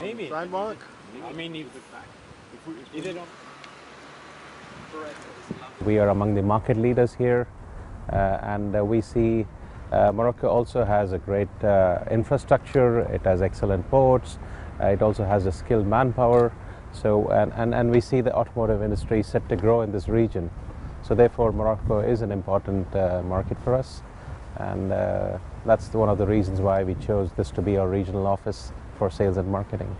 Maybe. sidewalk. I mean, if, if, we, if they don't. We are among the market leaders here, uh, and uh, we see uh, Morocco also has a great uh, infrastructure. It has excellent ports. Uh, it also has a skilled manpower. So, and, and, and we see the automotive industry set to grow in this region. So, therefore, Morocco is an important uh, market for us, and uh, that's one of the reasons why we chose this to be our regional office for sales and marketing.